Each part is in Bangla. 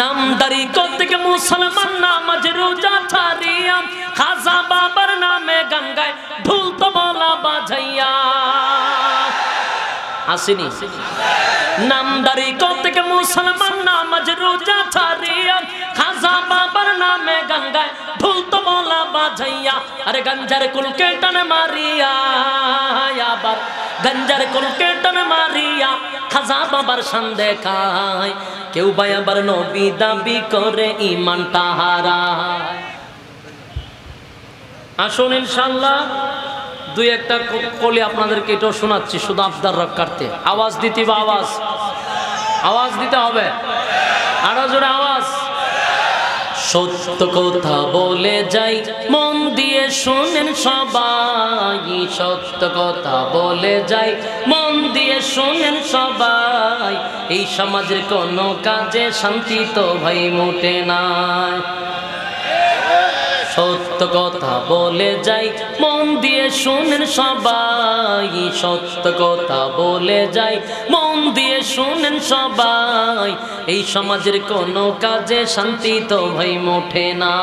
নামদারি করতে মুসলমান নামাজ রোজা ছাড়িয়া খাজা বাবার নামে গঙ্গায় ঢুল তো বলা বাজাইয়া। আসেনি? নামদারি করতে মুসলমান নামাজ রোজা ছাড়িয়া খাজা বাবার নামে গঙ্গায় ঢুল তো বলা বাজাইয়া। আরে গঞ্জার কুলকে টান মারিয়া, আবার গঞ্জার কুলকে টান মারিয়া। খাজা বাবার সান খায় কেউ ভাই আবার নবী দাবি করে ইমান তাহারা। আসুন ইনশাল্লাহ দুই একটা কলি আপনাদেরকে এটাও শোনাচ্ছি, শুধু আবদার রক্ষার্থে। আওয়াজ দিতে বা আওয়াজ। আওয়াজ দিতে হবে। আরও জোরে আওয়াজ। সত্য কথা বলে যাই, মন দিয়ে শোনেন সবাই, সত্য কথা বলে যাই, মন দিয়ে শোনেন সবাই, এই সমাজের কোনো কাজে শান্তি তো ভাই মোটে নাই। সত্য কথা বলে যাই, মন দিয়ে শুনেন সবাই। সত্য কথা বলে যাই, মন দিয়ে শুনেন সবাই। এই সমাজের কোনো কাজে শান্তি তো ভাই মোঠে না।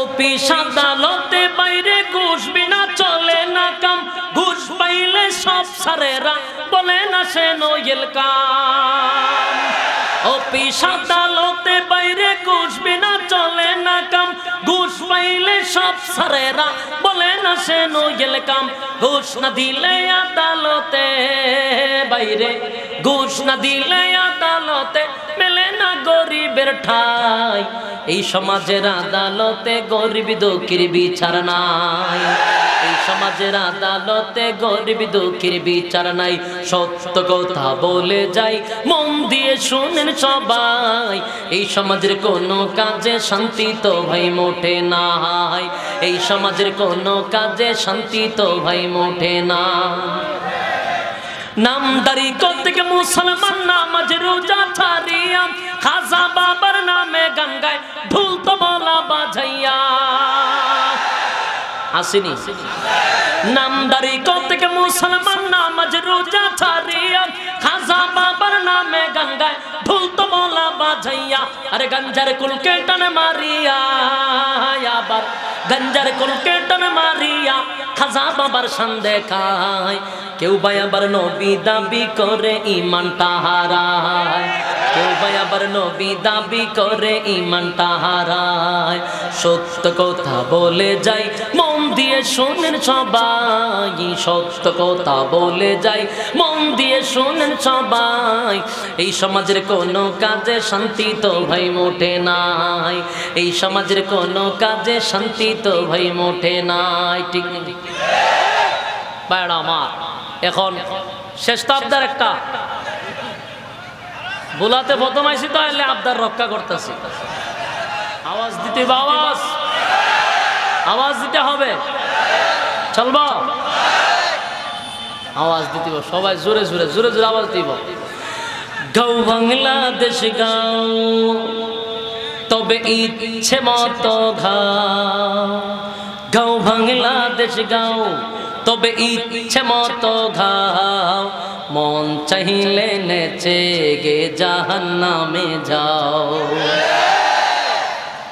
অফিস আদালতে বাইরে ঘুষ বিনা চলে না কাম। ঘুষ পাইলে সব সারেরা বলে না সে নইল কাম। অফিস আদালতে বাইরে ঘুষ বিনা সব সারেরা বলে না সে নইল কাম। ঘুষ না দিলে আদালতে, বাইরে ঘুষ না দিলে আদালতে মেলে না গরিবের ঠাই। এই সমাজের আদালতে গরিব দুঃখীর বিচার নাই। সমাজের আদালতে গরিব দুঃখীর বিচার নাই। সত্য কথা বলে যাই, মন দিয়ে শুনেন সবাই। এই সমাজের কোনো কাজে শান্তি তো ভাই মোটে নাই। এই সমাজের কোনো কাজে শান্তি তো ভাই মোটে না নামদারি করতে মুসলমান নামাজ রোজা ছাড়িয়া, খাজা বাবার নামে গঙ্গায় ঢুল তো বলা বাজাইয়া। আসেনি। নামদারি করতে মুসলমান নামাজ রোজা ছাড়িয়া খাজা বাবার নামে গঙ্গায় ঢুল তো বলা বাজাইয়া, আরে গঞ্জার কুলকে টান মারিয়া, আবার গঞ্জার কুলকে টান মারিয়া খাজা বাবার সান দেখায় কেউ ভাই আবার নবী দাবি করে ইমান তাহারায়। কেউ ভাই আবার নবী দাবি করে ইমান তাহারায়। সত্য কথা বলে যাই দিয়ে শোনেন সবাই, সত্য কথা বলে যাই। মন দিয়ে শোনেন সবাই, এই সমাজের কোনো কাজে শান্তি তো ভাই মোটে নাই। এই সমাজের কোনো কাজে শান্তি তো ভাই মোটে নাই, ঠিক আমার এখন শেষ তো আবদার একটা। বোলাতে আইসি তো আবদার রক্ষা করতেছি। আওয়াজ দিতে আওয়াজ। আওয়াজ দিতে হবে। চলব? আওয়াজ দিতে সবাই জোরে জোরে জোরে জোরে আওয়াজ দিব। গাও বাংলাদেশ গাও, তবে ইচ্ছে মতো ঘাও। গাও বাংলাদেশ গাও, তবে ইচ্ছে মতো ঘাও। মন চাহিলে নেচে গে জাহান নামে যাও।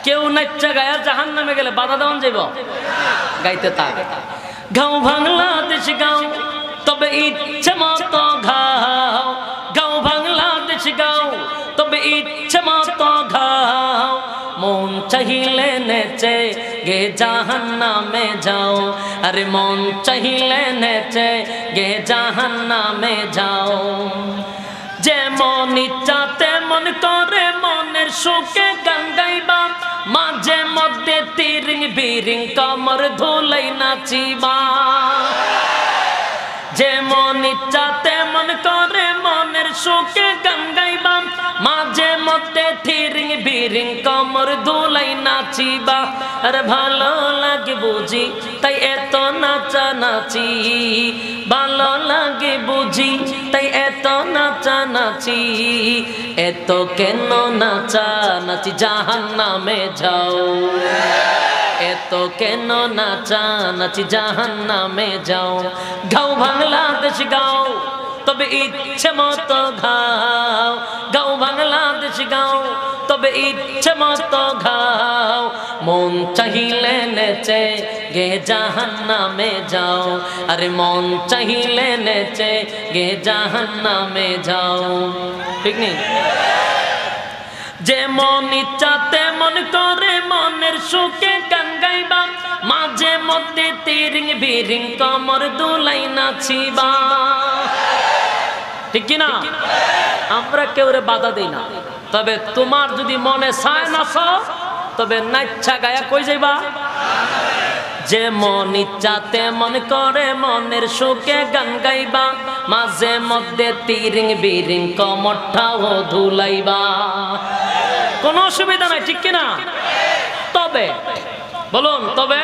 কেউ নাচ্চা গায়া জাহান নামে গেলে বাধা দেওয়ান যাইব। গাইতে থাক গাও বাংলাদেশ গাও, তবে ইচ্ছে মতো ঘাও গাও বাংলাদেশ গাও, তবে ইচ্ছে মতো ঘাও মন চাহিলে নেচে গে জাহান নামে যাও। আরে মন চাহিলে নেচে গে জাহান নামে যাও। যেমন ইচ্ছা তেমন করে, মনের সুখে গান গাইবা। মাঝে মধ্যে তিরিং বিরিং কমর ধুলাই নাচিবা যেমন ইচ্ছা তেমন করে মনের সুখে গান মাঝে মধ্যে থিরিং বিরিং কমর ধুলাই নাচিবা। আর ভালো লাগে বুঝি, তাই এত নাচা নাচি। ভালো লাগে বুঝি, তাই এত নাচা নাচি। এত কেন নাচা নাচি জাহান নামে যাও। এত কেন নাচা নাচি জাহান নামে যাও। গাও বাংলাদেশ, গাও। তবে ইচ্ছে মতো ঘাও গাও বাংলাদেশ দেশ গাও। তবে ইচ্ছে মতো ঘাও মন চাহিলে নেচে গে জাহান নামে যাও। আরে মন চাহিলে নেচে গে জাহান নামে যাও। ঠিক নেই? যে মন ইচ্ছাতে মন করে মনের সুখে গান গাইবা। মাঝে মধ্যে তিরিং বিরিং কমর দুলাই নাচিবা। ঠিক কিনা? আমরা কেউ রে বাধা দেই না। তবে তোমার যদি মনে চায় নাচ তবে নাচ্ছা গায়া কই যাইবা? যে মন ইচ্ছাতে মন করে মনের সুখে গান গাইবা। মাঝে মধ্যে তিরিং বিরিং কমঠাও ধুলাইবা। কোনো অসুবিধা নাই, ঠিক কিনা? তবে, বলুন, তবে,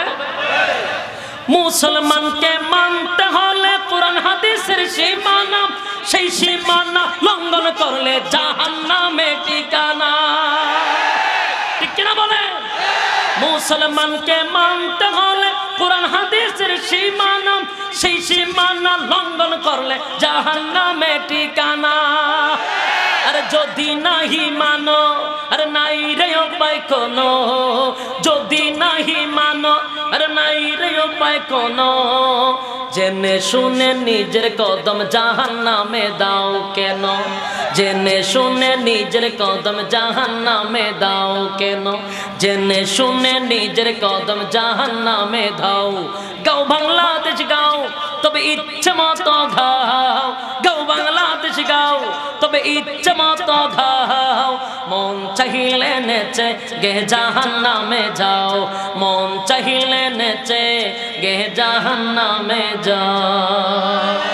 মুসলমানকে মানতে হলে কোরআন হাদিসের সীমানা, সেই সীমানা লঙ্ঘন করলে জাহান্নামে ঠিকানা। ঠিক কিনা বলে মুসলমানকে মানতে হলে কোরআন হাদিসের সীমানা, সেই সীমানা লঙ্ঘন করলে জাহান্নামে ঠিকানা। আরে যদি নাহি মানো, আরে নাই রে উপায় কোনো। যদি নাহি মানো, আরে নাই রে উপায় কোনো। জেনে শুনে নিজের কদম জাহান নামে দাও কেন? জেনে শুনে নিজের কদম জাহান নামে দাও কেন? জেনে শুনে নিজের কদম জাহান নামে দাও গাও বাংলাদেশ গাও, তবে ইচ্ছে মতো ঘাও। গাও বাংলাদেশ গাও, তবে ইচ্ছে মতো ঘাও। মন চাহিলে নেচে, গে জাহান নামে যাও। মন চাহিলে নেচে, গে জাহান নামে যাও।